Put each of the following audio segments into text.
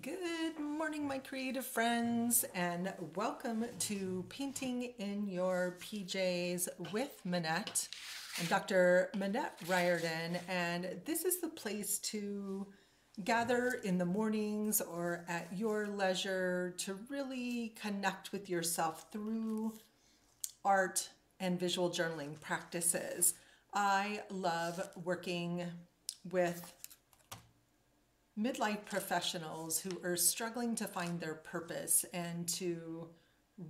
Good morning, my creative friends, and welcome to Painting in Your PJs with Minette. I'm Dr. Minette Riordan, and this is the place to gather in the mornings or at your leisure to really connect with yourself through art and visual journaling practices. I love working with midlife professionals who are struggling to find their purpose and to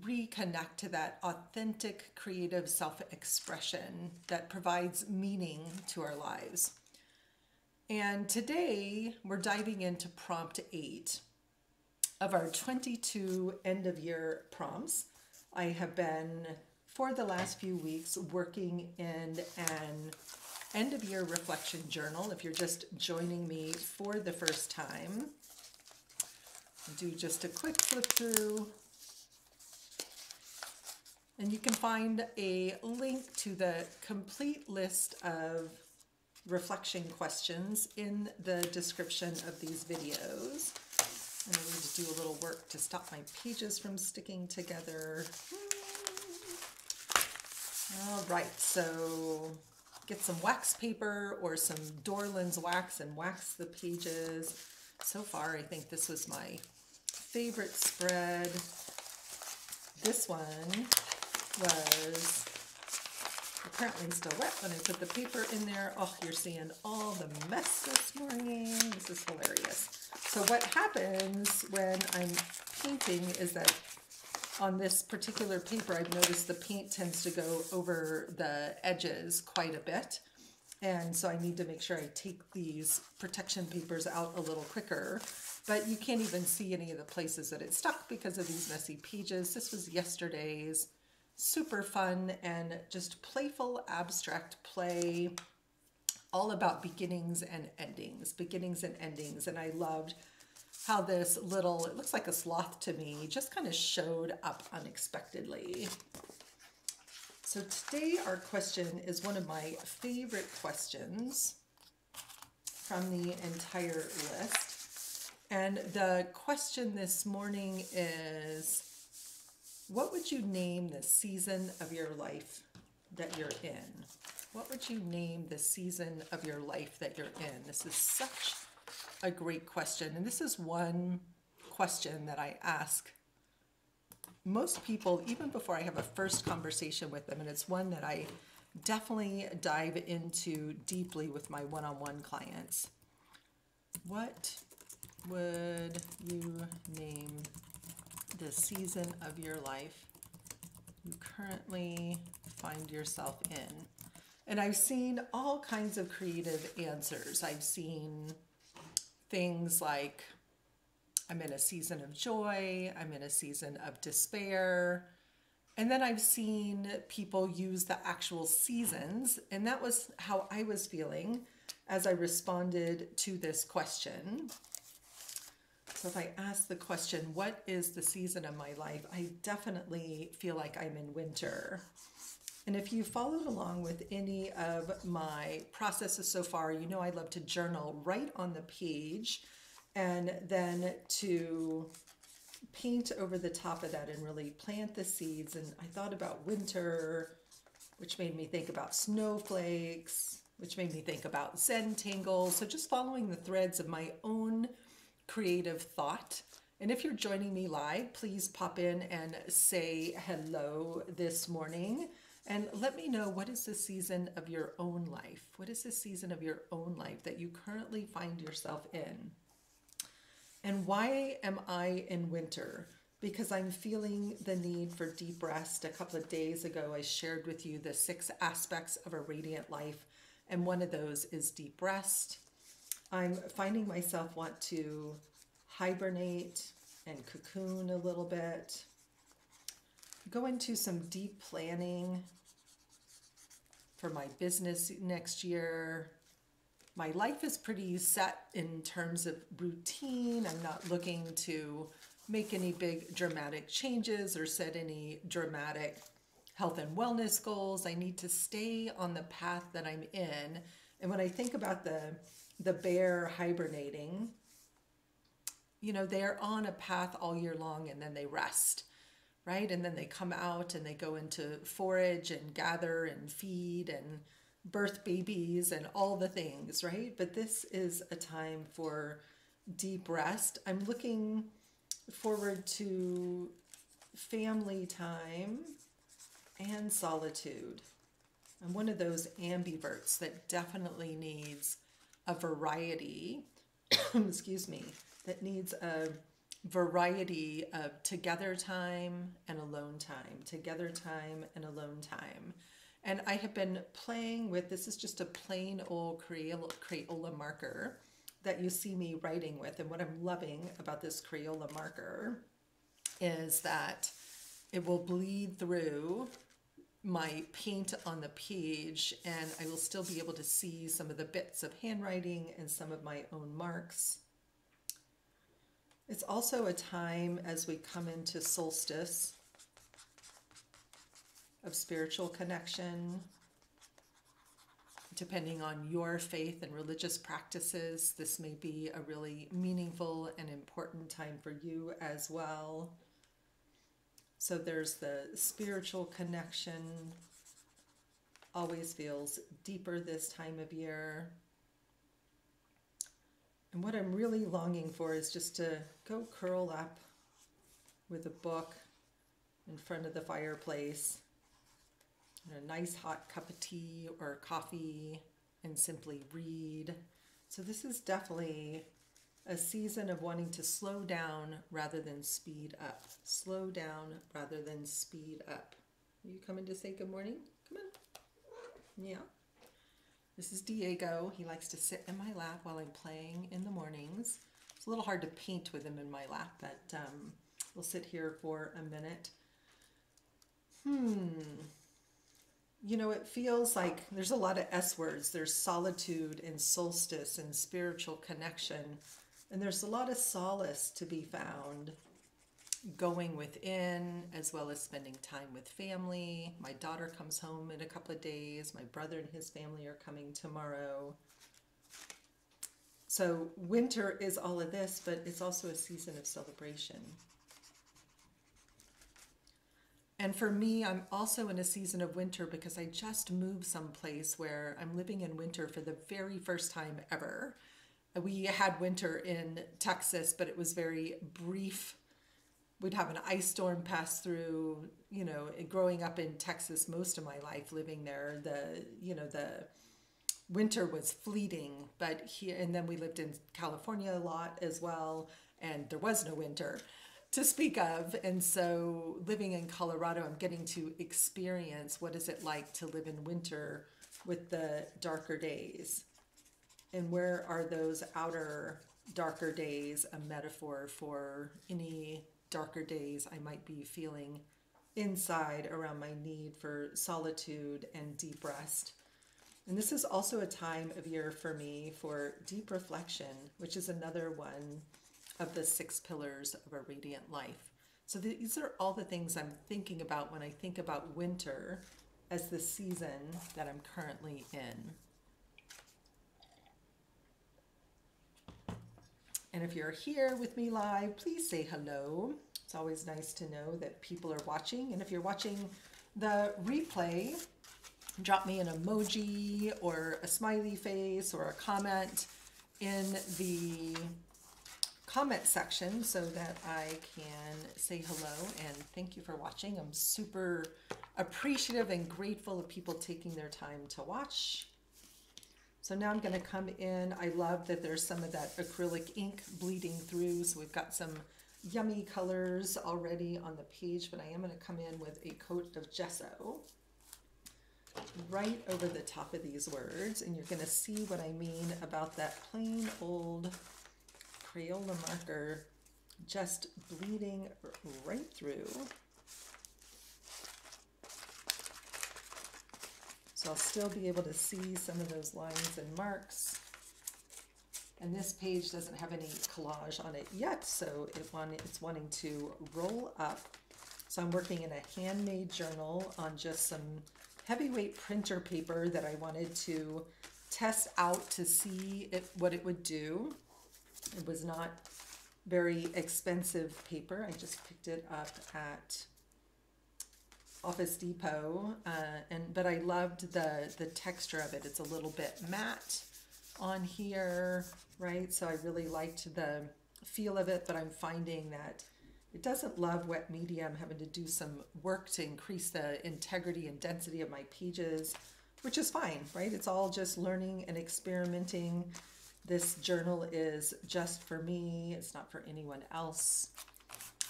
reconnect to that authentic creative self expression that provides meaning to our lives. And today we're diving into prompt eight of our 22 end of year prompts. I have been, for the last few weeks, working in an end of year reflection journal. If you're just joining me for the first time, do just a quick flip through. And you can find a link to the complete list of reflection questions in the description of these videos. And I need to do a little work to stop my pages from sticking together. All right, so get some wax paper or some Dorland's wax and wax the pages. So far, I think this was my favorite spread. This one was apparently still wet when I put the paper in there. Oh, you're seeing all the mess this morning. This is hilarious. So what happens when I'm painting is that on this particular paper, I've noticed the paint tends to go over the edges quite a bit. And so I need to make sure I take these protection papers out a little quicker. But you can't even see any of the places that it stuck because of these messy pages. This was yesterday's super fun and just playful abstract play all about beginnings and endings, beginnings and endings. And I loved how this little, it looks like a sloth to me, just kind of showed up unexpectedly. So today our question is one of my favorite questions from the entire list. And the question this morning is, what would you name the season of your life that you're in? What would you name the season of your life that you're in? This is such a great question. And this is one question that I ask most people, even before I have a first conversation with them. And it's one that I definitely dive into deeply with my one on one clients. What would you name the season of your life you currently find yourself in? And I've seen all kinds of creative answers. I've seen things like I'm in a season of joy, I'm in a season of despair. And then I've seen people use the actual seasons, and that was how I was feeling as I responded to this question. So if I ask the question, what is the season of my life? I definitely feel like I'm in winter. And if you followed along with any of my processes so far, you know I love to journal right on the page and then to paint over the top of that and really plant the seeds. And I thought about winter, which made me think about snowflakes, which made me think about Zentangle. So just following the threads of my own creative thought. And if you're joining me live, please pop in and say hello this morning. And let me know what is the season of your own life? What is the season of your own life that you currently find yourself in? And why am I in winter? Because I'm feeling the need for deep rest. A couple of days ago, I shared with you the six aspects of a radiant life, and one of those is deep rest. I'm finding myself want to hibernate and cocoon a little bit go into some deep planning for my business next year. My life is pretty set in terms of routine. I'm not looking to make any big dramatic changes or set any dramatic health and wellness goals. I need to stay on the path that I'm in. And when I think about the the bear hibernating, you know, they're on a path all year long and then they rest, right? And then they come out and they go into forage and gather and feed and birth babies and all the things, right? But this is a time for deep rest. I'm looking forward to family time and solitude. I'm one of those ambiverts that definitely needs a variety, excuse me, that needs a variety of together time and alone time, together time and alone time. And I have been playing with, this is just a plain old Crayola, Crayola marker that you see me writing with. And what I'm loving about this Crayola marker is that it will bleed through my paint on the page and I will still be able to see some of the bits of handwriting and some of my own marks. It's also a time as we come into solstice of spiritual connection. Depending on your faith and religious practices, this may be a really meaningful and important time for you as well. So there's the spiritual connection, always feels deeper this time of year. And what I'm really longing for is just to go curl up with a book in front of the fireplace, and a nice hot cup of tea or coffee, and simply read. So, this is definitely a season of wanting to slow down rather than speed up. Slow down rather than speed up. Are you coming to say good morning? Come on. Yeah. This is Diego. He likes to sit in my lap while I'm playing in the mornings. It's a little hard to paint with him in my lap, but um, we'll sit here for a minute. Hmm. You know, it feels like there's a lot of S words. There's solitude and solstice and spiritual connection. And there's a lot of solace to be found going within as well as spending time with family. My daughter comes home in a couple of days. My brother and his family are coming tomorrow. So winter is all of this, but it's also a season of celebration. And for me, I'm also in a season of winter because I just moved someplace where I'm living in winter for the very first time ever we had winter in Texas, but it was very brief. We'd have an ice storm pass through, you know, growing up in Texas most of my life, living there, the, you know, the winter was fleeting, but here, and then we lived in California a lot as well, and there was no winter to speak of. And so living in Colorado, I'm getting to experience what is it like to live in winter with the darker days and where are those outer darker days a metaphor for any darker days I might be feeling inside around my need for solitude and deep rest. And this is also a time of year for me for deep reflection, which is another one of the six pillars of a radiant life. So these are all the things I'm thinking about when I think about winter as the season that I'm currently in. And if you're here with me live, please say hello. It's always nice to know that people are watching. And if you're watching the replay, drop me an emoji or a smiley face or a comment in the comment section so that I can say hello and thank you for watching. I'm super appreciative and grateful of people taking their time to watch. So now I'm going to come in. I love that there's some of that acrylic ink bleeding through. So we've got some yummy colors already on the page, but I am going to come in with a coat of gesso right over the top of these words. And you're going to see what I mean about that plain old Crayola marker just bleeding right through. So I'll still be able to see some of those lines and marks. And this page doesn't have any collage on it yet, so it want, it's wanting to roll up. So I'm working in a handmade journal on just some heavyweight printer paper that I wanted to test out to see what it would do. It was not very expensive paper. I just picked it up at Office Depot, uh, and but I loved the the texture of it. It's a little bit matte on here, right? So I really liked the feel of it, but I'm finding that it doesn't love wet media. I'm having to do some work to increase the integrity and density of my pages, which is fine, right? It's all just learning and experimenting. This journal is just for me. It's not for anyone else.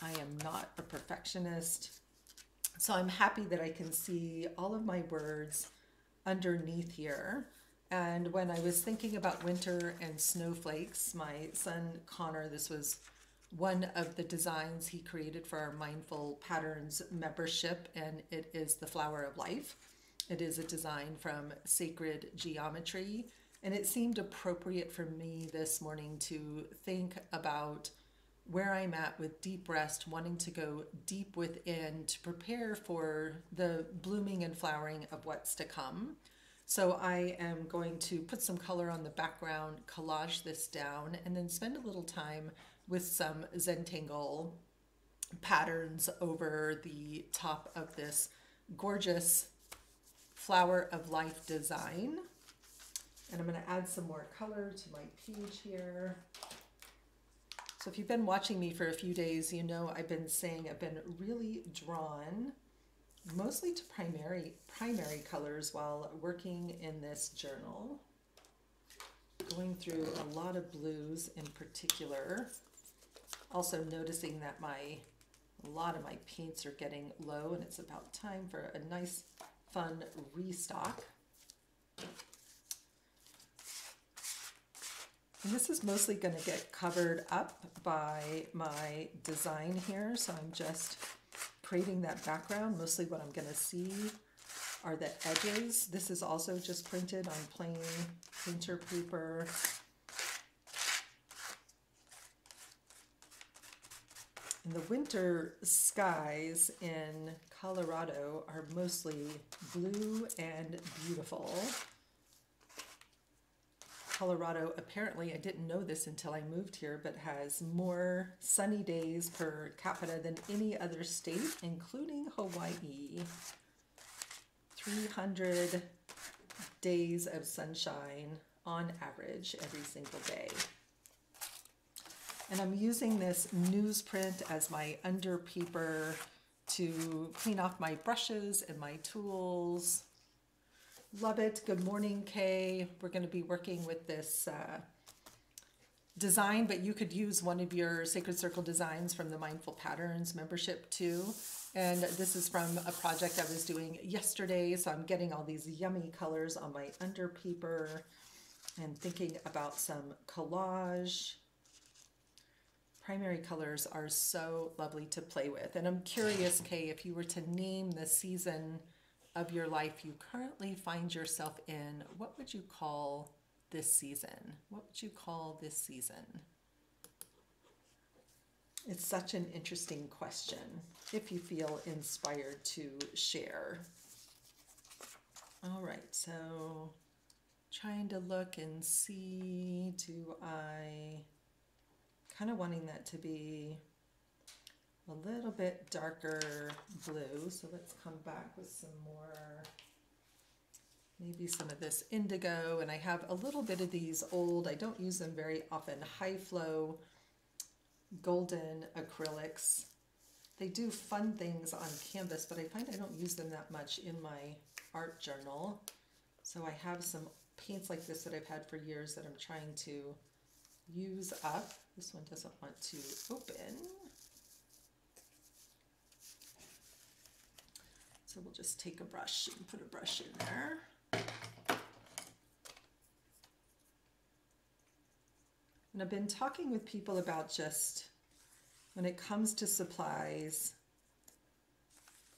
I am not a perfectionist. So I'm happy that I can see all of my words underneath here. And when I was thinking about winter and snowflakes, my son Connor, this was one of the designs he created for our Mindful Patterns membership, and it is the Flower of Life. It is a design from Sacred Geometry, and it seemed appropriate for me this morning to think about where I'm at with deep rest, wanting to go deep within to prepare for the blooming and flowering of what's to come. So I am going to put some color on the background, collage this down, and then spend a little time with some Zentangle patterns over the top of this gorgeous flower of life design. And I'm going to add some more color to my page here. So if you've been watching me for a few days, you know I've been saying I've been really drawn mostly to primary primary colors while working in this journal. Going through a lot of blues in particular. Also noticing that my a lot of my paints are getting low and it's about time for a nice fun restock. And this is mostly going to get covered up by my design here, so I'm just creating that background. Mostly what I'm going to see are the edges. This is also just printed on plain printer paper. The winter skies in Colorado are mostly blue and beautiful. Colorado, apparently, I didn't know this until I moved here, but has more sunny days per capita than any other state, including Hawaii. 300 days of sunshine on average every single day. And I'm using this newsprint as my under paper to clean off my brushes and my tools. Love it. Good morning, Kay. We're going to be working with this uh, design, but you could use one of your Sacred Circle designs from the Mindful Patterns membership too. And this is from a project I was doing yesterday. So I'm getting all these yummy colors on my under paper and thinking about some collage primary colors are so lovely to play with. And I'm curious, Kay, if you were to name the season of your life you currently find yourself in, what would you call this season? What would you call this season? It's such an interesting question if you feel inspired to share. All right, so trying to look and see, do I kind of wanting that to be a little bit darker blue. So let's come back with some more, maybe some of this indigo. And I have a little bit of these old, I don't use them very often, high flow golden acrylics. They do fun things on canvas, but I find I don't use them that much in my art journal. So I have some paints like this that I've had for years that I'm trying to use up. This one doesn't want to open. So we'll just take a brush and put a brush in there. And I've been talking with people about just when it comes to supplies,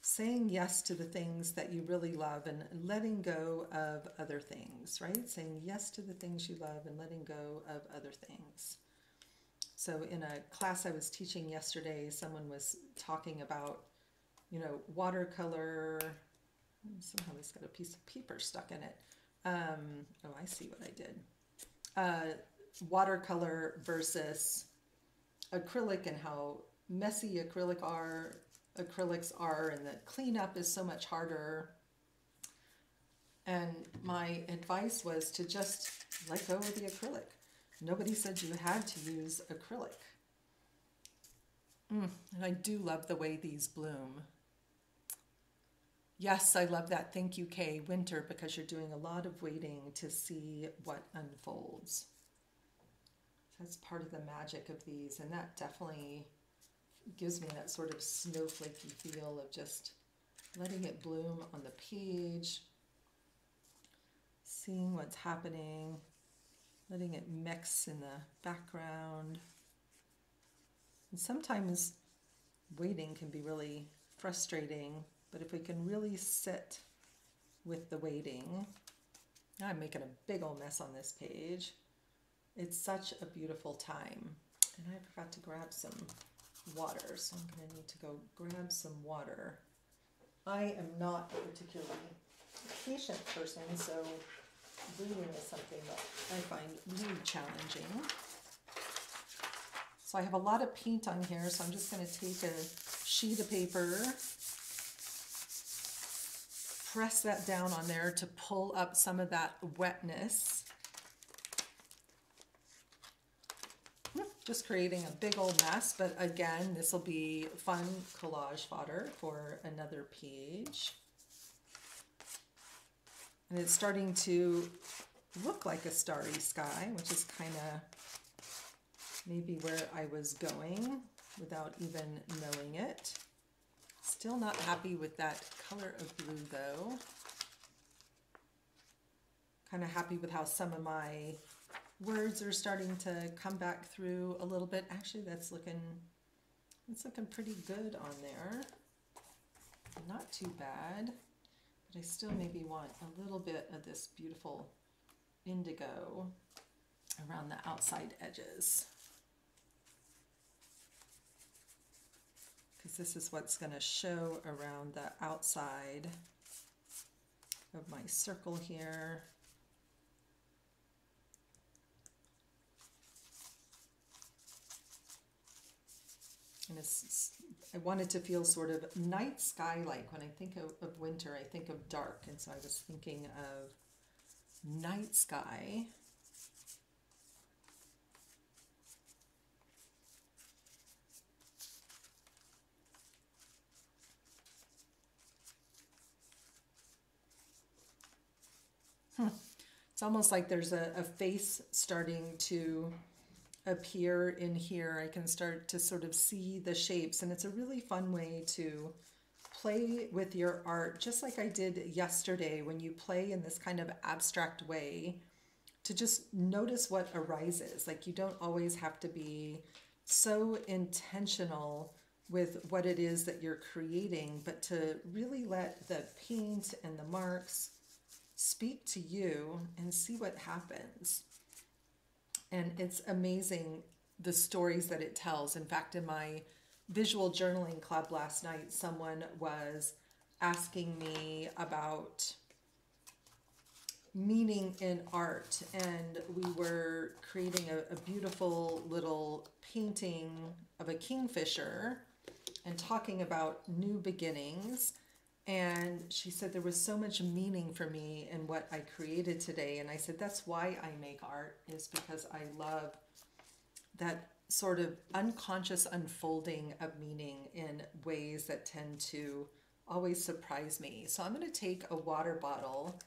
saying yes to the things that you really love and letting go of other things, right? Saying yes to the things you love and letting go of other things. So in a class I was teaching yesterday, someone was talking about, you know, watercolor. Somehow this got a piece of paper stuck in it. Um, oh, I see what I did. Uh, watercolor versus acrylic and how messy acrylic are acrylics are and that cleanup is so much harder. And my advice was to just let go of the acrylic. Nobody said you had to use acrylic. Mm, and I do love the way these bloom. Yes, I love that. Thank you, Kay. Winter, because you're doing a lot of waiting to see what unfolds. That's part of the magic of these, and that definitely gives me that sort of snowflakey feel of just letting it bloom on the page, seeing what's happening, letting it mix in the background. And sometimes waiting can be really frustrating but if we can really sit with the waiting, I'm making a big old mess on this page. It's such a beautiful time. And I forgot to grab some water, so I'm going to need to go grab some water. I am not a particularly patient person, so reading is something that I find really challenging. So I have a lot of paint on here, so I'm just going to take a sheet of paper press that down on there to pull up some of that wetness. Hmm, just creating a big old mess, but again, this will be fun collage fodder for another page. And it's starting to look like a starry sky, which is kind of maybe where I was going without even knowing it. Still not happy with that color of blue though. Kind of happy with how some of my words are starting to come back through a little bit. Actually, that's looking, it's looking pretty good on there. Not too bad, but I still maybe want a little bit of this beautiful indigo around the outside edges. This is what's going to show around the outside of my circle here. And I wanted to feel sort of night sky-like. When I think of, of winter, I think of dark. And so I was thinking of night sky. Hmm. It's almost like there's a, a face starting to appear in here. I can start to sort of see the shapes and it's a really fun way to play with your art, just like I did yesterday when you play in this kind of abstract way to just notice what arises. Like you don't always have to be so intentional with what it is that you're creating, but to really let the paint and the marks speak to you and see what happens. And it's amazing the stories that it tells. In fact, in my visual journaling club last night, someone was asking me about meaning in art and we were creating a, a, beautiful little painting of a kingfisher and talking about new beginnings and she said there was so much meaning for me in what I created today. And I said, that's why I make art, is because I love that sort of unconscious unfolding of meaning in ways that tend to always surprise me. So I'm going to take a water bottle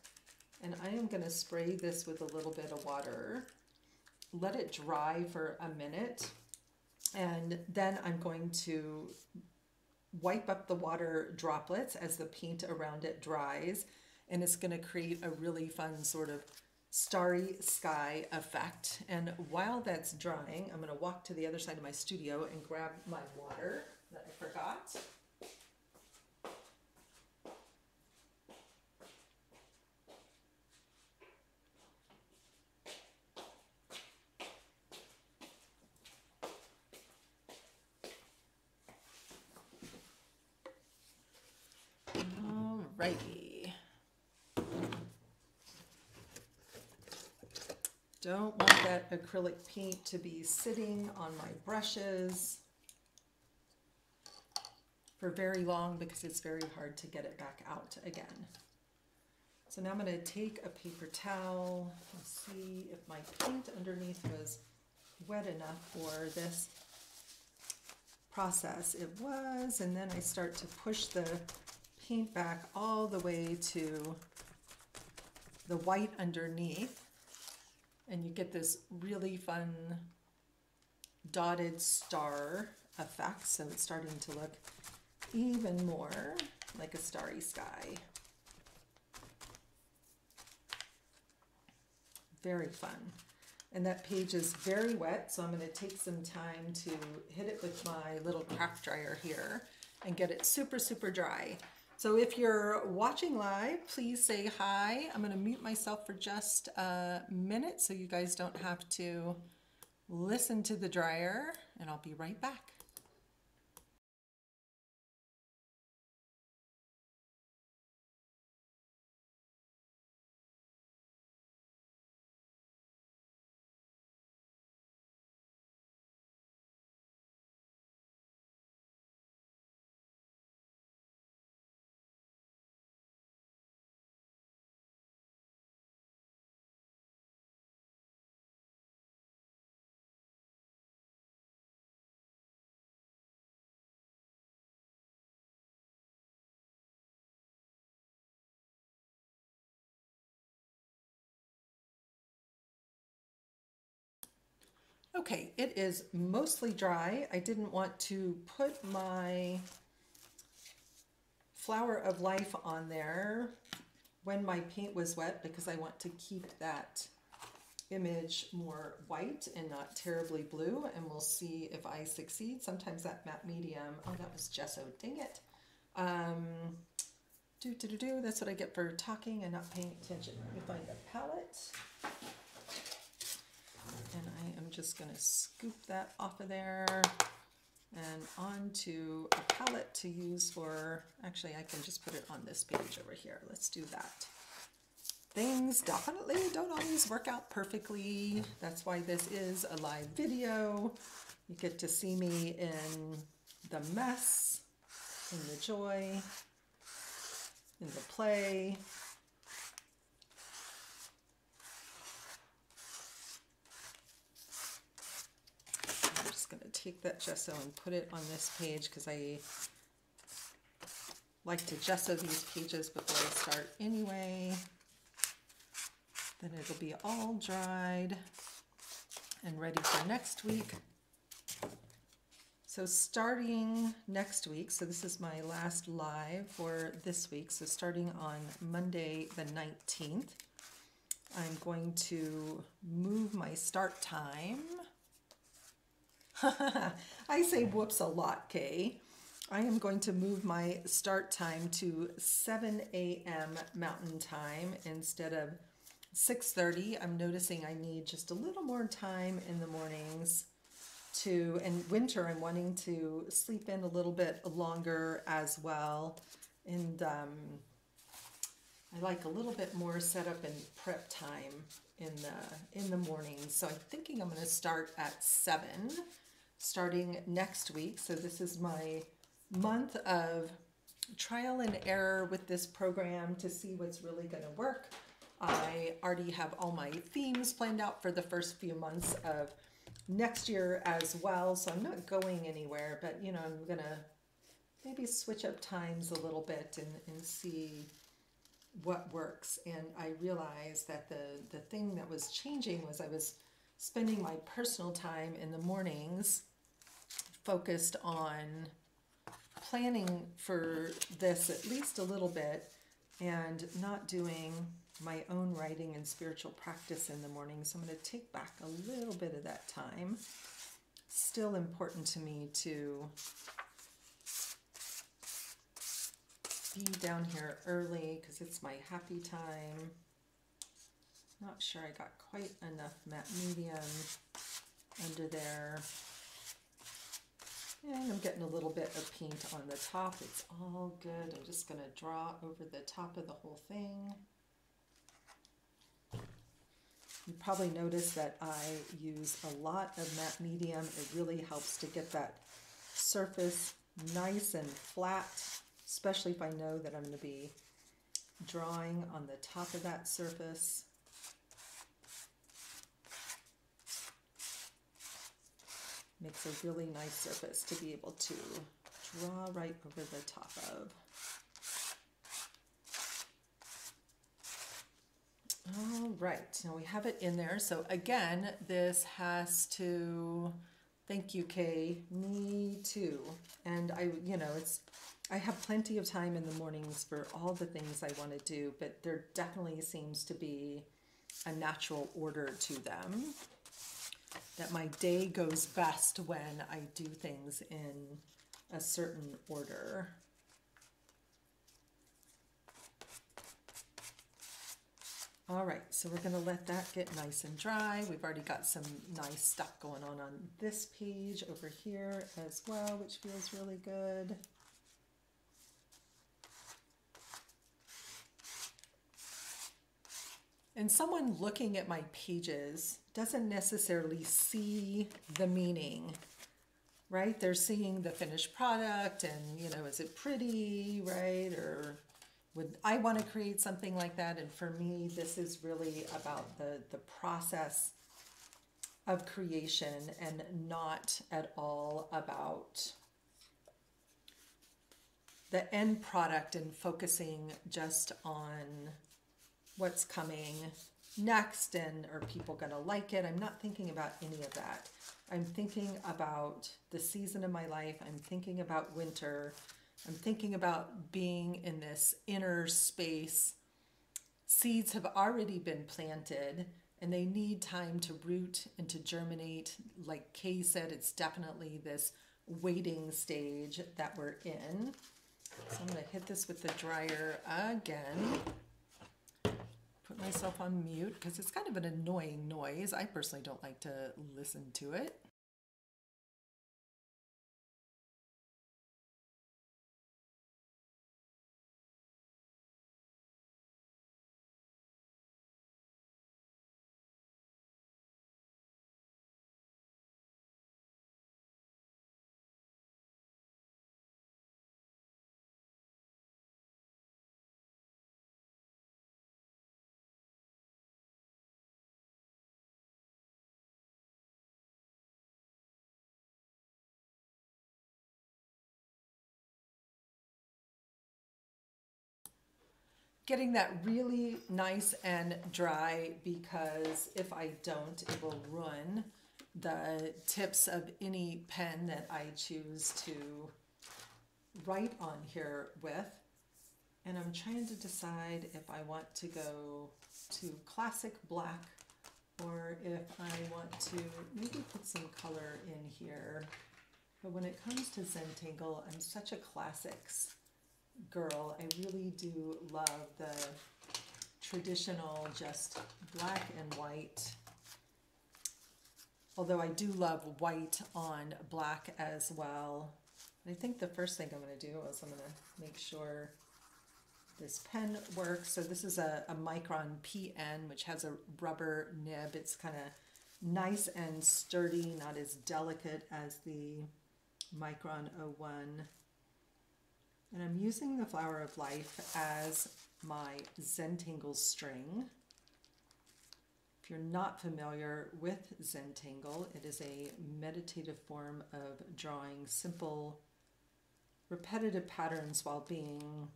and I am going to spray this with a little bit of water, let it dry for a minute, and then I'm going to wipe up the water droplets as the paint around it dries and it's going to create a really fun sort of starry sky effect. And while that's drying, I'm going to walk to the other side of my studio and grab my water that I forgot. Don't want that acrylic paint to be sitting on my brushes for very long because it's very hard to get it back out again. So now I'm going to take a paper towel and see if my paint underneath was wet enough for this process. It was, and then I start to push the paint back all the way to the white underneath and you get this really fun dotted star effect. So it's starting to look even more like a starry sky. Very fun. And that page is very wet, so I'm going to take some time to hit it with my little craft dryer here and get it super, super dry. So if you're watching live, please say hi. I'm going to mute myself for just a minute so you guys don't have to listen to the dryer, and I'll be right back. Okay, it is mostly dry. I didn't want to put my flower of life on there when my paint was wet because I want to keep that image more white and not terribly blue and we'll see if I succeed. Sometimes that matte medium, oh that was gesso, dang it. Um, do, do, do, do, that's what I get for talking and not paying attention. Let me find a palette just going to scoop that off of there and onto a palette to use for, actually I can just put it on this page over here. Let's do that. Things definitely don't always work out perfectly. That's why this is a live video. You get to see me in the mess, in the joy, in the play, going to take that gesso and put it on this page because I like to gesso these pages before I start anyway. Then it'll be all dried and ready for next week. So starting next week, so this is my last live for this week, so starting on Monday the 19th, I'm going to move my start time I say whoops a lot, Kay. I am going to move my start time to 7 a.m. Mountain Time instead of 6.30. I'm noticing I need just a little more time in the mornings to, in winter, I'm wanting to sleep in a little bit longer as well. And um, I like a little bit more setup and prep time in the, in the morning. So I'm thinking I'm going to start at 7 starting next week. So this is my month of trial and error with this program to see what's really going to work. I already have all my themes planned out for the first few months of next year as well. So I'm not going anywhere, but you know, I'm going to maybe switch up times a little bit and, and see what works. And I realized that the, the thing that was changing was I was spending my personal time in the mornings focused on planning for this at least a little bit and not doing my own writing and spiritual practice in the morning. So I'm going to take back a little bit of that time. Still important to me to be down here early because it's my happy time. Not sure I got quite enough matte medium under there. And I'm getting a little bit of paint on the top. It's all good. I'm just going to draw over the top of the whole thing. You probably notice that I use a lot of matte medium. It really helps to get that surface nice and flat, especially if I know that I'm going to be drawing on the top of that surface. Makes a really nice surface to be able to draw right over the top of. All right, now we have it in there. So again, this has to, thank you, Kay, me too. And I, you know, it's, I have plenty of time in the mornings for all the things I want to do, but there definitely seems to be a natural order to them. That my day goes best when I do things in a certain order. All right, so we're gonna let that get nice and dry. We've already got some nice stuff going on on this page over here as well, which feels really good. And someone looking at my pages doesn't necessarily see the meaning, right? They're seeing the finished product and, you know, is it pretty, right? Or would I want to create something like that? And for me, this is really about the, the process of creation and not at all about the end product and focusing just on what's coming next and are people going to like it? I'm not thinking about any of that. I'm thinking about the season of my life. I'm thinking about winter. I'm thinking about being in this inner space. Seeds have already been planted and they need time to root and to germinate. Like Kay said, it's definitely this waiting stage that we're in. So I'm going to hit this with the dryer again. Put myself on mute because it's kind of an annoying noise. I personally don't like to listen to it. Getting that really nice and dry because if I don't, it will ruin the tips of any pen that I choose to write on here with. And I'm trying to decide if I want to go to classic black or if I want to maybe put some color in here. But when it comes to Zentangle, I'm such a classics girl. I really do love the traditional just black and white. Although I do love white on black as well. I think the first thing I'm going to do is I'm going to make sure this pen works. So this is a, a Micron PN, which has a rubber nib. It's kind of nice and sturdy, not as delicate as the Micron 01. And I'm using the Flower of Life as my Zentangle string. If you're not familiar with Zentangle, it is a meditative form of drawing simple, repetitive patterns while being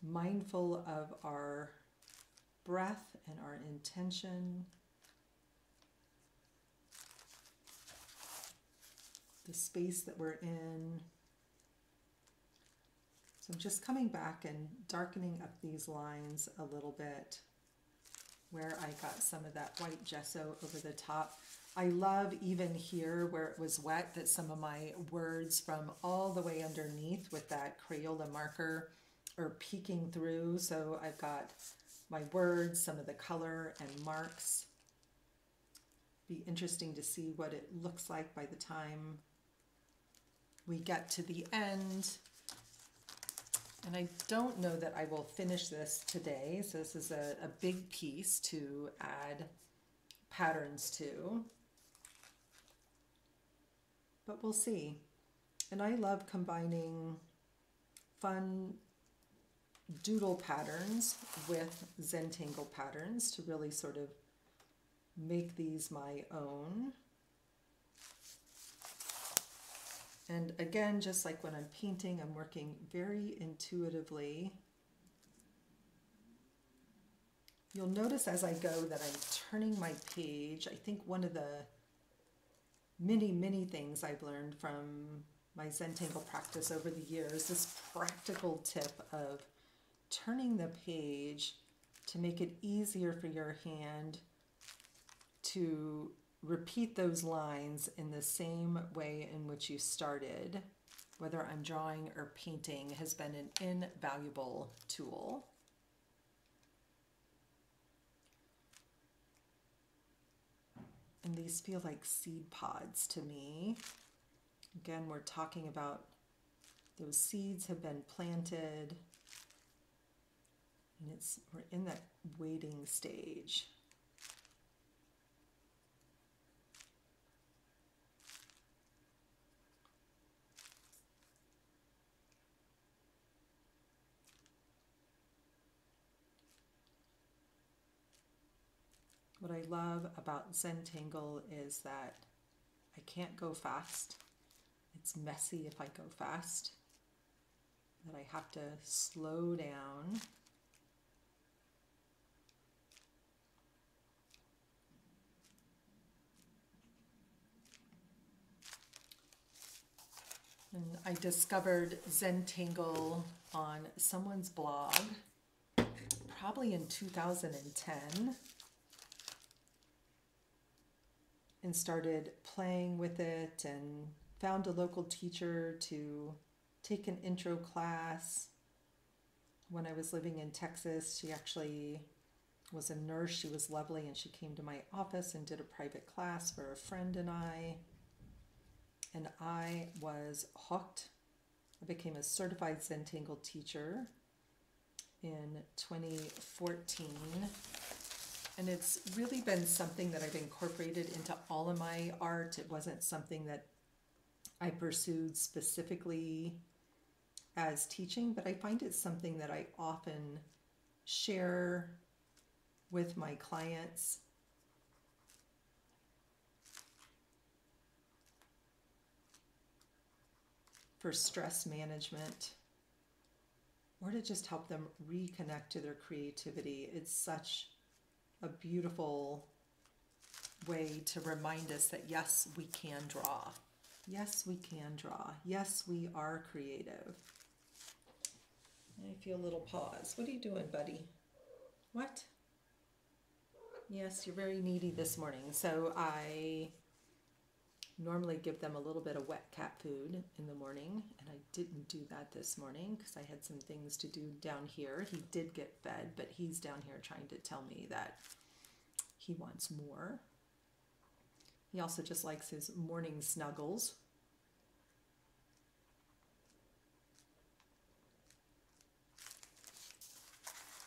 mindful of our breath and our intention. The space that we're in. So I'm just coming back and darkening up these lines a little bit where I got some of that white gesso over the top. I love even here where it was wet that some of my words from all the way underneath with that Crayola marker are peeking through. So I've got my words, some of the color and marks. Be interesting to see what it looks like by the time we get to the end. And I don't know that I will finish this today, so this is a, a big piece to add patterns to. But we'll see. And I love combining fun doodle patterns with Zentangle patterns to really sort of make these my own. And again, just like when I'm painting, I'm working very intuitively. You'll notice as I go that I'm turning my page. I think one of the many, many things I've learned from my Zentangle practice over the years, this practical tip of turning the page to make it easier for your hand to repeat those lines in the same way in which you started, whether I'm drawing or painting, has been an invaluable tool. And these feel like seed pods to me. Again, we're talking about those seeds have been planted and it's we're in that waiting stage. What I love about Zentangle is that I can't go fast. It's messy if I go fast. That I have to slow down. And I discovered Zentangle on someone's blog, probably in 2010, and started playing with it and found a local teacher to take an intro class. When I was living in Texas, she actually was a nurse. She was lovely, and she came to my office and did a private class for a friend and I and I was hooked. I became a certified Zentangle teacher in 2014. And it's really been something that I've incorporated into all of my art. It wasn't something that I pursued specifically as teaching, but I find it's something that I often share with my clients for stress management or to just help them reconnect to their creativity. It's such a beautiful way to remind us that yes, we can draw. Yes, we can draw. Yes, we are creative. I feel a little pause. What are you doing, buddy? What? Yes, you're very needy this morning. So I normally give them a little bit of wet cat food in the morning and I didn't do that this morning because I had some things to do down here. He did get fed, but he's down here trying to tell me that he wants more. He also just likes his morning snuggles.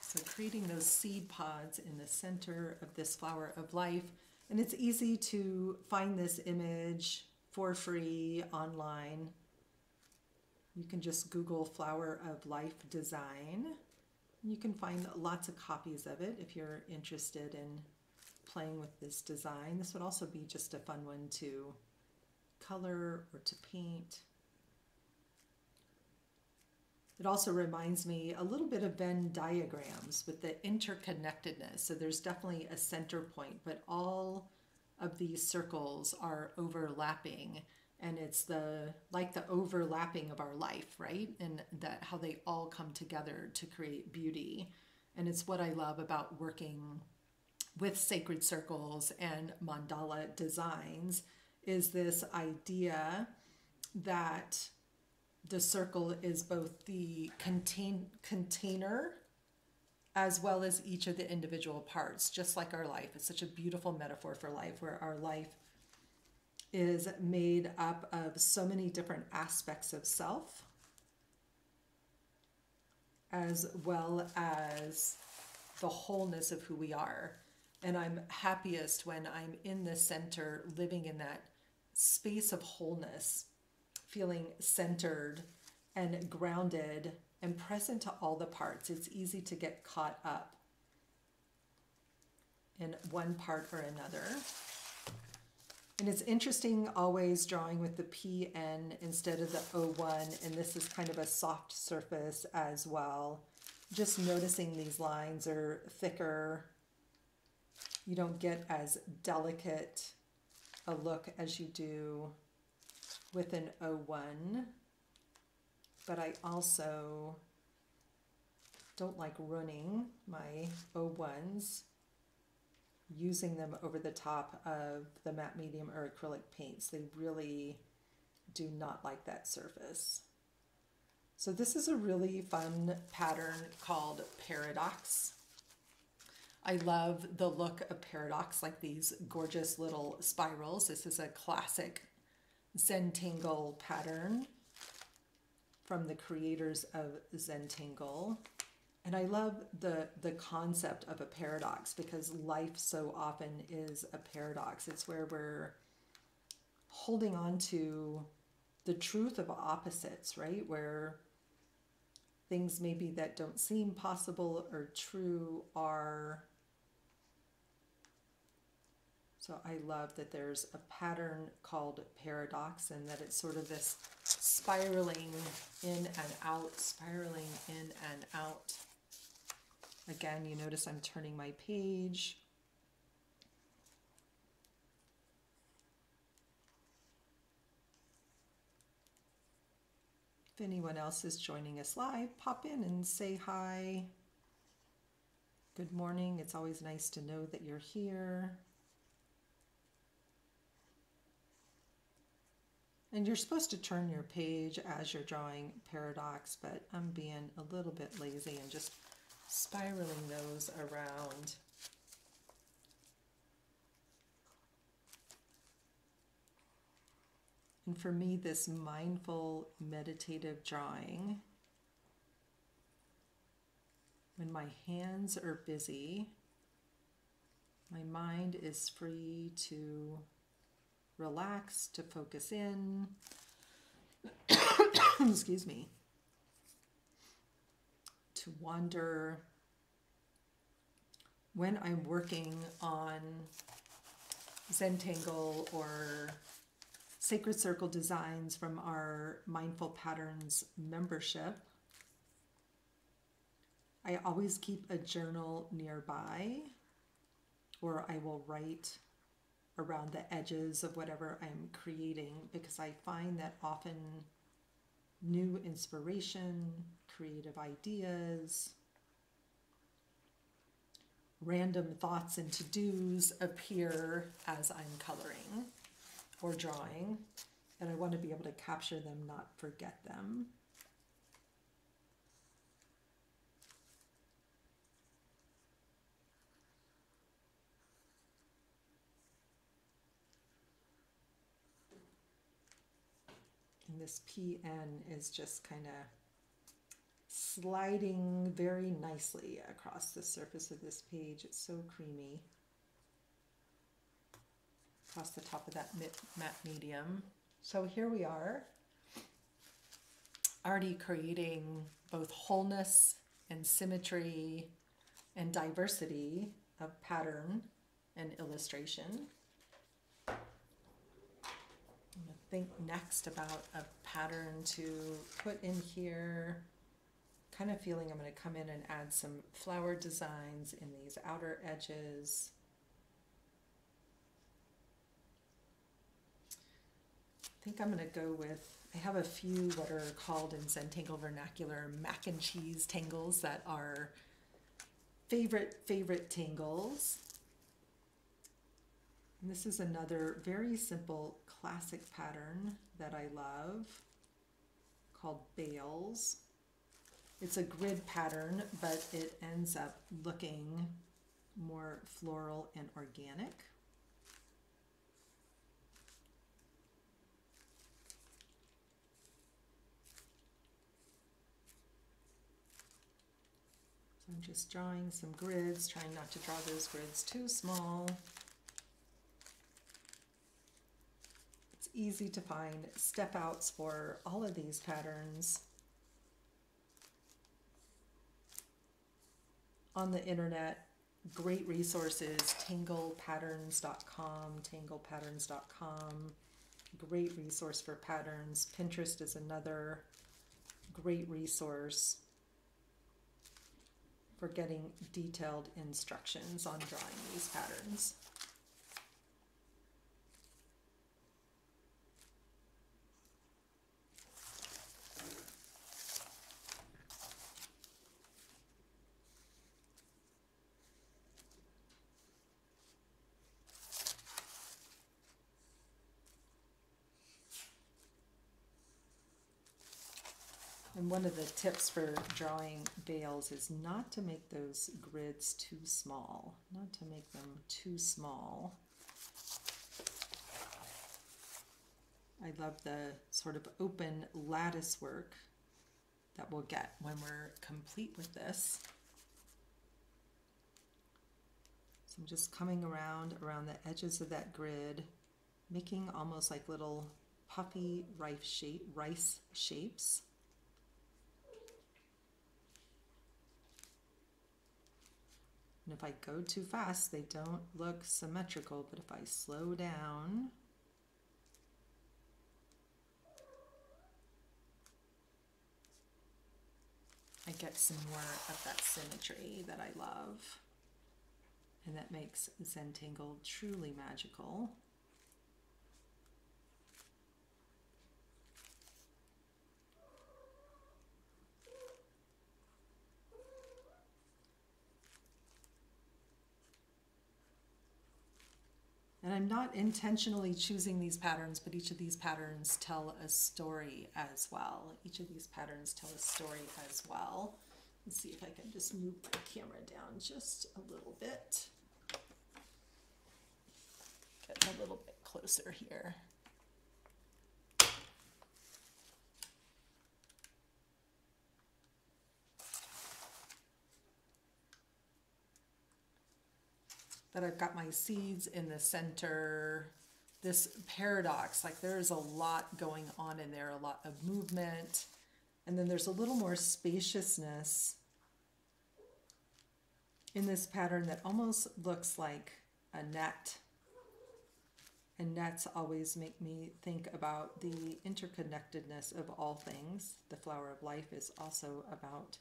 So creating those seed pods in the center of this flower of life and it's easy to find this image for free online. You can just Google Flower of Life Design. You can find lots of copies of it if you're interested in playing with this design. This would also be just a fun one to color or to paint. It also reminds me a little bit of Venn diagrams with the interconnectedness. So there's definitely a center point, but all of these circles are overlapping and it's the like the overlapping of our life, right? And that how they all come together to create beauty. And it's what I love about working with sacred circles and mandala designs is this idea that the circle is both the contain container as well as each of the individual parts, just like our life. It's such a beautiful metaphor for life where our life is made up of so many different aspects of self. as well as the wholeness of who we are. And I'm happiest when I'm in the center, living in that space of wholeness, feeling centered and grounded and present to all the parts. It's easy to get caught up in one part or another. And it's interesting always drawing with the PN instead of the O1, and this is kind of a soft surface as well. Just noticing these lines are thicker. You don't get as delicate a look as you do with an O1. But I also don't like running my O1s using them over the top of the matte medium or acrylic paints. They really do not like that surface. So this is a really fun pattern called Paradox. I love the look of Paradox, like these gorgeous little spirals. This is a classic Zentangle pattern from the creators of Zentangle. And I love the the concept of a paradox because life so often is a paradox. It's where we're holding on to the truth of opposites, right? Where things maybe that don't seem possible or true are so I love that there's a pattern called paradox and that it's sort of this spiraling in and out, spiraling in and out. Again, you notice I'm turning my page. If anyone else is joining us live, pop in and say hi. Good morning. It's always nice to know that you're here. And you're supposed to turn your page as you're drawing paradox, but I'm being a little bit lazy and just spiraling those around. And for me, this mindful meditative drawing, when my hands are busy, my mind is free to relax, to focus in. Excuse me to wander when I'm working on Zentangle or Sacred Circle designs from our Mindful Patterns membership. I always keep a journal nearby or I will write around the edges of whatever I'm creating because I find that often new inspiration, creative ideas, random thoughts and to dos appear as I'm coloring or drawing, and I want to be able to capture them, not forget them. This PN is just kind of sliding very nicely across the surface of this page. It's so creamy. Across the top of that matte medium. So here we are, already creating both wholeness and symmetry and diversity of pattern and illustration. I'm going to think next about a pattern to put in here kind of feeling I'm going to come in and add some flower designs in these outer edges. I think I'm going to go with, I have a few what are called in Zentangle vernacular mac and cheese tangles that are favorite, favorite tangles. And this is another very simple classic pattern that I love called Bales. It's a grid pattern, but it ends up looking more floral and organic. So I'm just drawing some grids, trying not to draw those grids too small. Easy to find step outs for all of these patterns on the internet. Great resources, tanglepatterns.com, tanglepatterns.com. Great resource for patterns. Pinterest is another great resource for getting detailed instructions on drawing these patterns. One of the tips for drawing Bales is not to make those grids too small, not to make them too small. I love the sort of open lattice work that we'll get when we're complete with this. So I'm just coming around, around the edges of that grid, making almost like little puffy rice, rice shapes. And if I go too fast, they don't look symmetrical, but if I slow down, I get some more of that symmetry that I love. And that makes Zentangle truly magical. I'm not intentionally choosing these patterns, but each of these patterns tell a story as well. Each of these patterns tell a story as well. Let's see if I can just move my camera down just a little bit. Get a little bit closer here. That I've got my seeds in the center. This paradox, like there's a lot going on in there, a lot of movement. And then there's a little more spaciousness in this pattern that almost looks like a net. And nets always make me think about the interconnectedness of all things. The flower of life is also about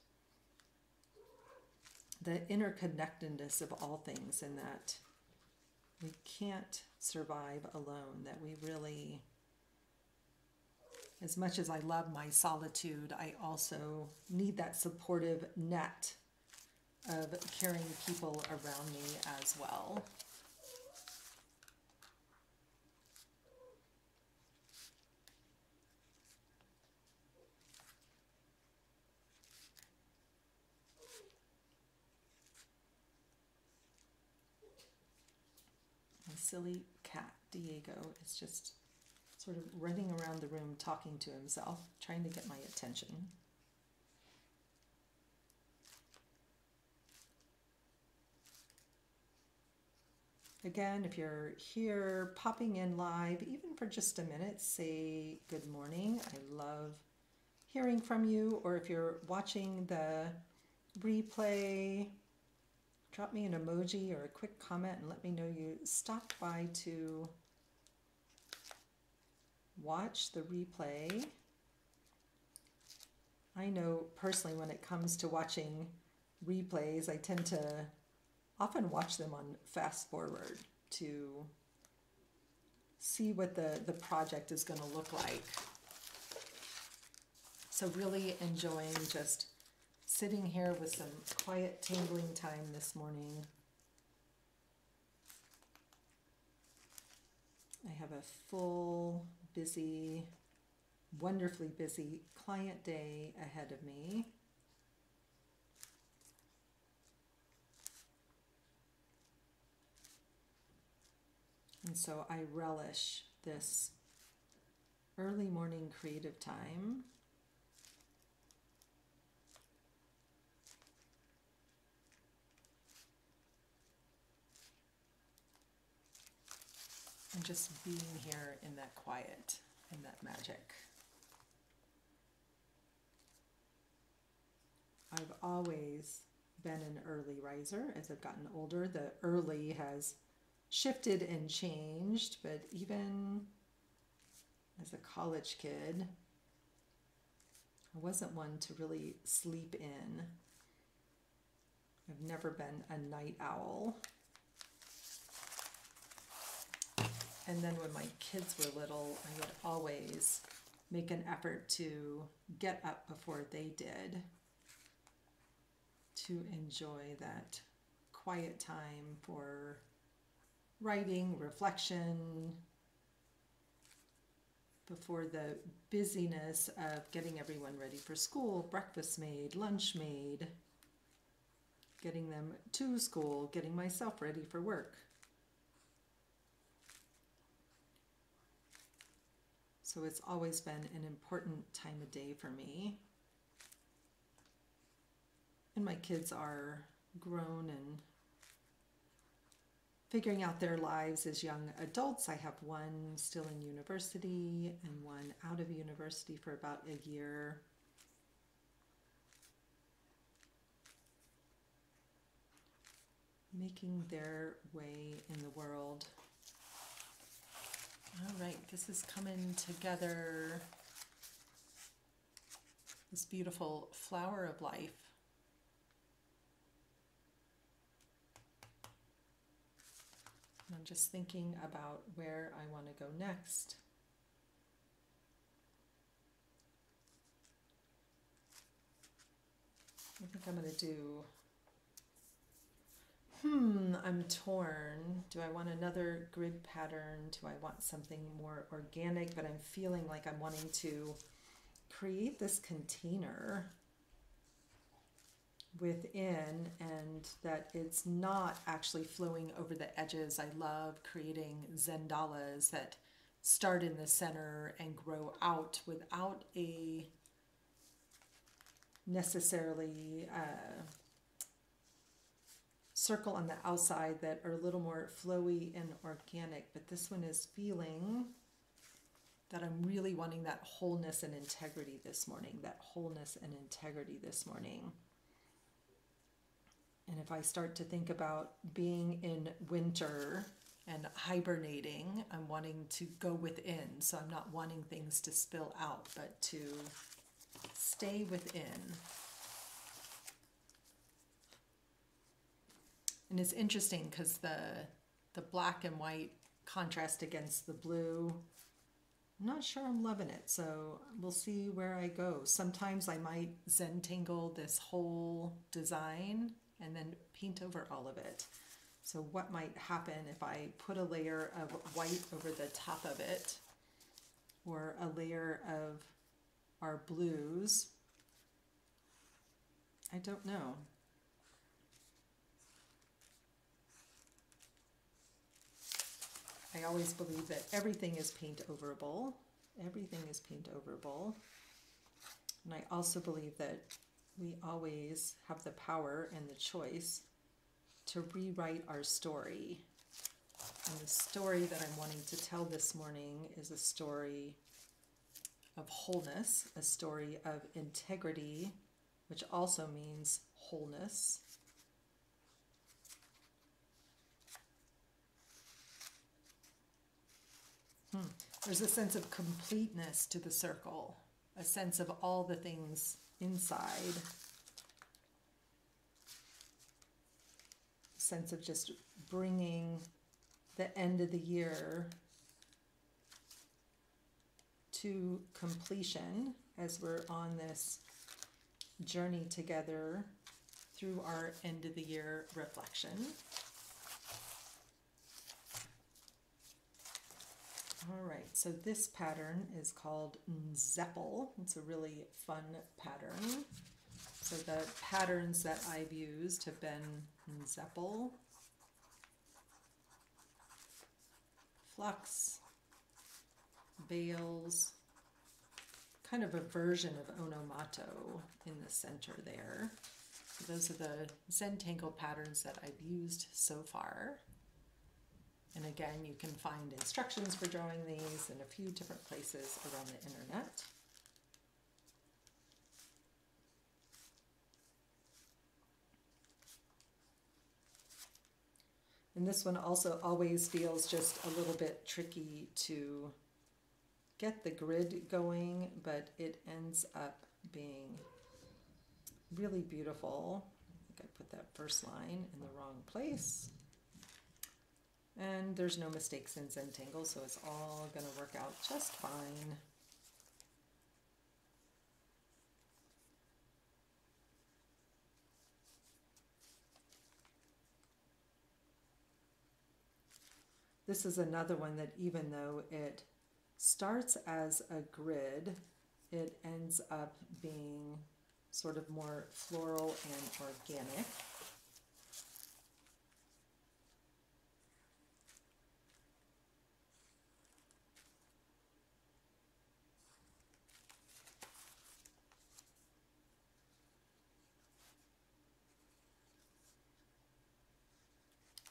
the interconnectedness of all things and that we can't survive alone, that we really, as much as I love my solitude, I also need that supportive net of caring people around me as well. Silly cat, Diego, is just sort of running around the room talking to himself, trying to get my attention. Again, if you're here popping in live, even for just a minute, say good morning. I love hearing from you. Or if you're watching the replay, drop me an emoji or a quick comment and let me know you stopped by to watch the replay. I know personally when it comes to watching replays, I tend to often watch them on fast forward to see what the, the project is going to look like. So really enjoying just sitting here with some quiet tangling time this morning. I have a full, busy, wonderfully busy client day ahead of me. And so I relish this early morning creative time. And just being here in that quiet and that magic. I've always been an early riser as I've gotten older. The early has shifted and changed, but even as a college kid, I wasn't one to really sleep in. I've never been a night owl. And then when my kids were little, I would always make an effort to get up before they did to enjoy that quiet time for writing, reflection, before the busyness of getting everyone ready for school, breakfast made, lunch made, getting them to school, getting myself ready for work. So it's always been an important time of day for me. And my kids are grown and figuring out their lives as young adults. I have one still in university and one out of university for about a year. Making their way in the world. All right, this is coming together. This beautiful flower of life. And I'm just thinking about where I want to go next. I think I'm going to do. Hmm, I'm torn. Do I want another grid pattern? Do I want something more organic? But I'm feeling like I'm wanting to create this container within and that it's not actually flowing over the edges. I love creating zendalas that start in the center and grow out without a necessarily uh, circle on the outside that are a little more flowy and organic. But this one is feeling that I'm really wanting that wholeness and integrity this morning, that wholeness and integrity this morning. And if I start to think about being in winter and hibernating, I'm wanting to go within. So I'm not wanting things to spill out, but to stay within. And it's interesting because the the black and white contrast against the blue. I'm not sure I'm loving it, so we'll see where I go. Sometimes I might Zentangle this whole design and then paint over all of it. So what might happen if I put a layer of white over the top of it or a layer of our blues? I don't know. I always believe that everything is paint overable. Everything is paint overable. And I also believe that we always have the power and the choice to rewrite our story. And the story that I'm wanting to tell this morning is a story of wholeness, a story of integrity, which also means wholeness. There's a sense of completeness to the circle, a sense of all the things inside. A sense of just bringing the end of the year to completion as we're on this journey together through our end of the year reflection. All right, so this pattern is called Nzeppel. It's a really fun pattern. So the patterns that I've used have been Nzeppel, Flux, Bales, kind of a version of Onamato in the center there. So those are the Zentangle patterns that I've used so far. And again, you can find instructions for drawing these in a few different places around the internet. And this one also always feels just a little bit tricky to get the grid going, but it ends up being really beautiful. I think I put that first line in the wrong place. And there's no mistakes in Zentangle, so it's all gonna work out just fine. This is another one that even though it starts as a grid, it ends up being sort of more floral and organic.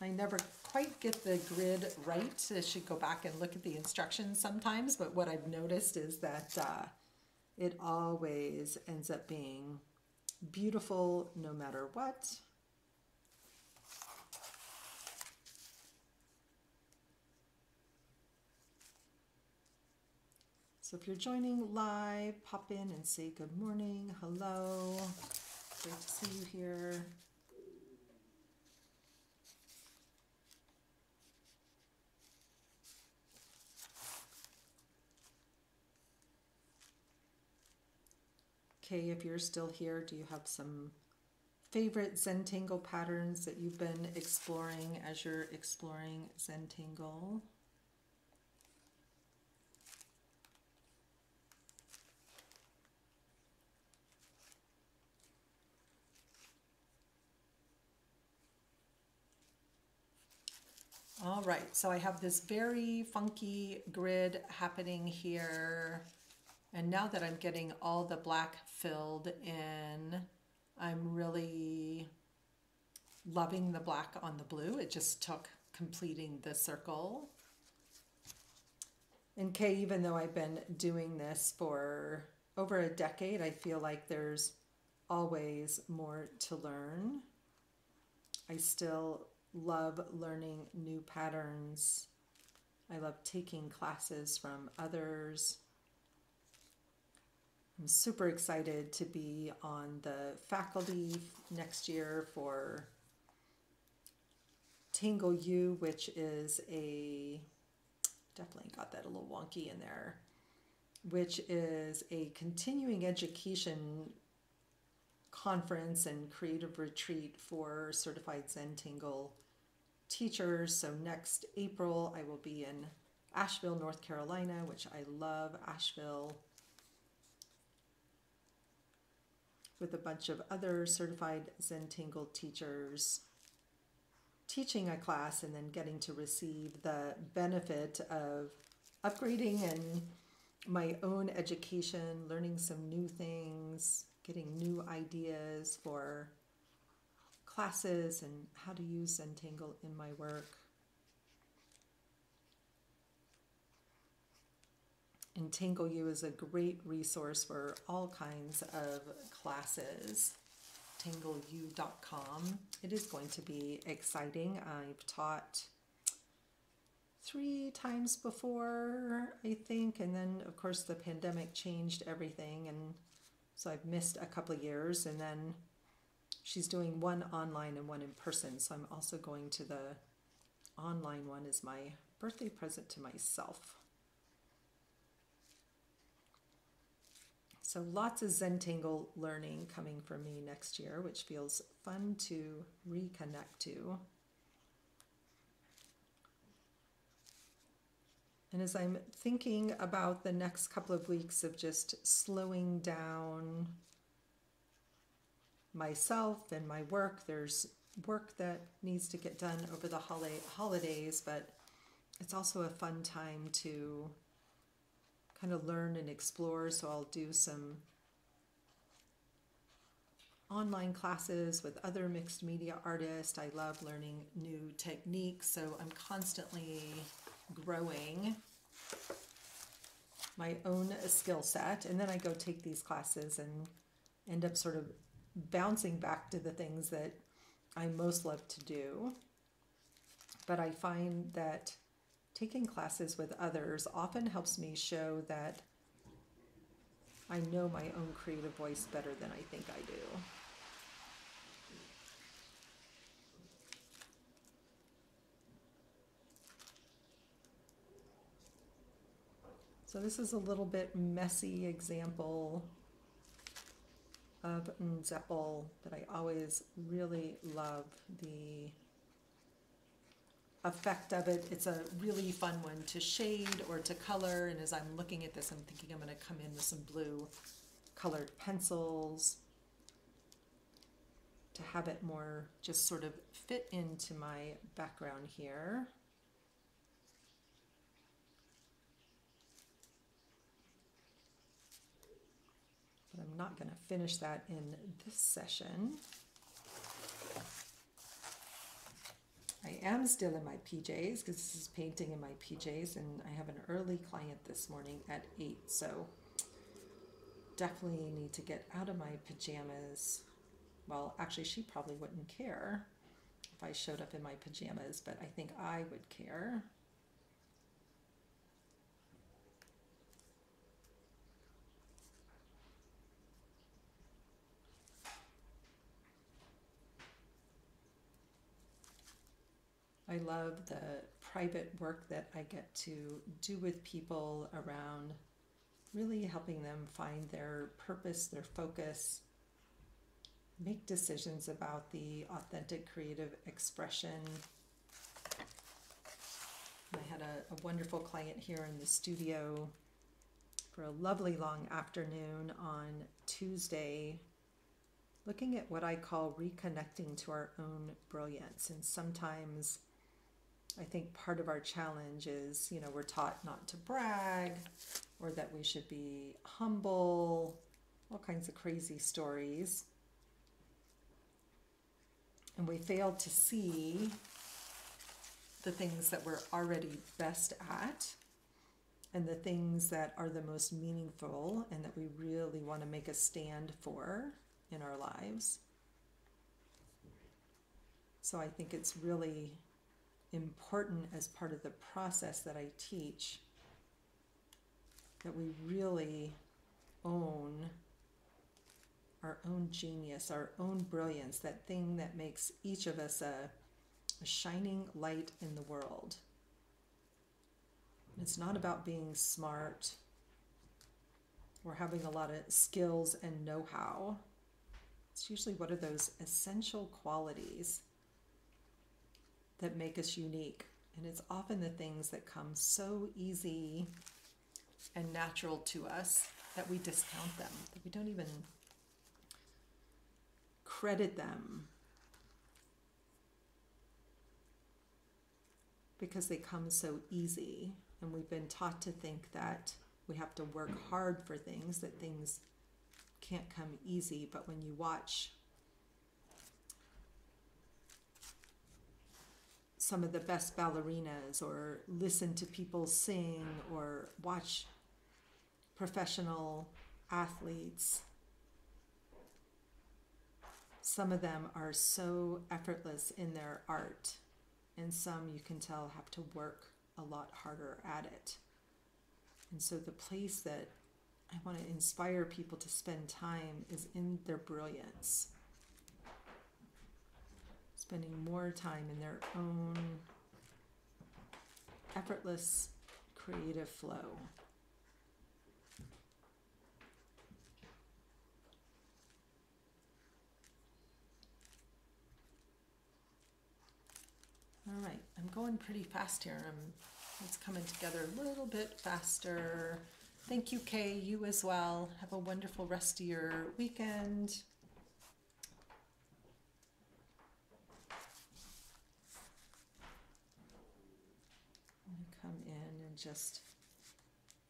I never quite get the grid right. I should go back and look at the instructions sometimes, but what I've noticed is that uh, it always ends up being beautiful no matter what. So if you're joining live, pop in and say good morning, hello. Great to see you here. Okay, if you're still here, do you have some favorite Zentangle patterns that you've been exploring as you're exploring Zentangle? All right, so I have this very funky grid happening here. And now that I'm getting all the black filled in, I'm really loving the black on the blue. It just took completing the circle. And Kay, even though I've been doing this for over a decade, I feel like there's always more to learn. I still love learning new patterns. I love taking classes from others. I'm super excited to be on the faculty next year for Tangle U, which is a, definitely got that a little wonky in there, which is a continuing education conference and creative retreat for certified Zentangle teachers. So next April, I will be in Asheville, North Carolina, which I love Asheville. With a bunch of other certified Zentangle teachers teaching a class and then getting to receive the benefit of upgrading and my own education, learning some new things, getting new ideas for classes and how to use Zentangle in my work. And Tangle U is a great resource for all kinds of classes. TangleU.com. It is going to be exciting. I've taught three times before, I think, and then of course the pandemic changed everything, and so I've missed a couple years, and then she's doing one online and one in person, so I'm also going to the online one as my birthday present to myself. So lots of Zentangle learning coming for me next year, which feels fun to reconnect to. And as I'm thinking about the next couple of weeks of just slowing down myself and my work, there's work that needs to get done over the holidays, but it's also a fun time to kind of learn and explore. So I'll do some online classes with other mixed media artists. I love learning new techniques, so I'm constantly growing my own skill set. And then I go take these classes and end up sort of bouncing back to the things that I most love to do. But I find that taking classes with others often helps me show that I know my own creative voice better than I think I do. So this is a little bit messy example of Nzeppel, that I always really love the effect of it. It's a really fun one to shade or to color. And as I'm looking at this, I'm thinking I'm going to come in with some blue colored pencils to have it more just sort of fit into my background here. But I'm not going to finish that in this session. I am still in my PJs because this is painting in my PJs and I have an early client this morning at 8 so definitely need to get out of my pajamas. Well, actually she probably wouldn't care if I showed up in my pajamas, but I think I would care. I love the private work that I get to do with people around really helping them find their purpose, their focus, make decisions about the authentic creative expression. I had a, a wonderful client here in the studio for a lovely long afternoon on Tuesday looking at what I call reconnecting to our own brilliance. And sometimes I think part of our challenge is, you know, we're taught not to brag or that we should be humble, all kinds of crazy stories. And we fail to see the things that we're already best at and the things that are the most meaningful and that we really want to make a stand for in our lives. So I think it's really important as part of the process that I teach that we really own our own genius, our own brilliance, that thing that makes each of us a, a shining light in the world. It's not about being smart or having a lot of skills and know how. It's usually what are those essential qualities that make us unique. And it's often the things that come so easy and natural to us that we discount them, that we don't even credit them because they come so easy. And we've been taught to think that we have to work hard for things, that things can't come easy. But when you watch some of the best ballerinas or listen to people sing or watch professional athletes. Some of them are so effortless in their art, and some you can tell have to work a lot harder at it. And so, the place that I want to inspire people to spend time is in their brilliance spending more time in their own effortless creative flow. All right, I'm going pretty fast here. I'm, it's coming together a little bit faster. Thank you, Kay. You as well. Have a wonderful rest of your weekend. just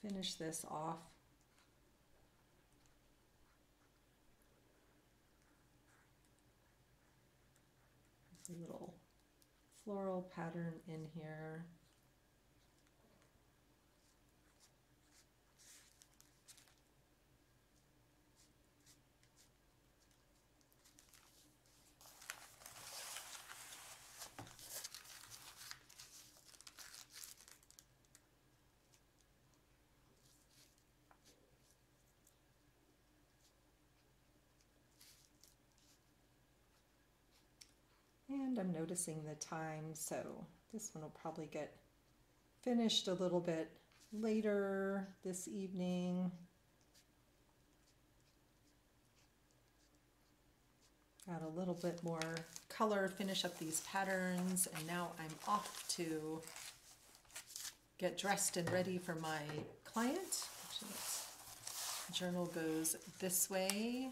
finish this off. There's a little floral pattern in here. I'm noticing the time, so this one will probably get finished a little bit later this evening. Got a little bit more color, finish up these patterns, and now I'm off to get dressed and ready for my client. Journal goes this way.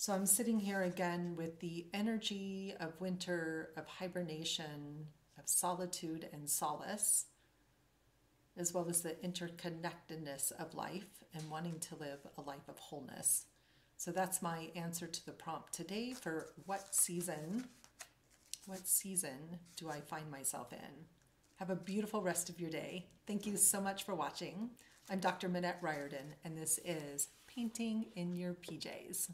So I'm sitting here again with the energy of winter, of hibernation, of solitude and solace, as well as the interconnectedness of life and wanting to live a life of wholeness. So that's my answer to the prompt today for what season, what season do I find myself in? Have a beautiful rest of your day. Thank you so much for watching. I'm Dr. Minette Riordan, and this is Painting in Your PJs.